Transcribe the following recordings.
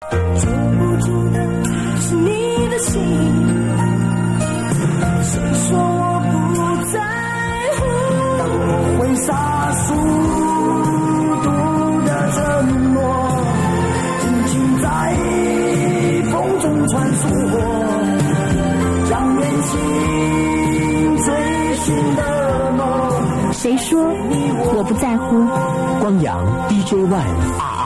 捉不住的是你的心，谁说我不在乎？挥洒速度的承诺，紧紧在风中穿梭，让年轻追寻的梦。谁说我不在乎？光阳 DJ One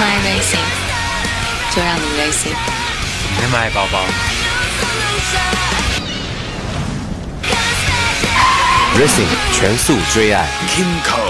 爱 racing，就让你 racing。你那么爱包包，Racing 全速追爱 King Kong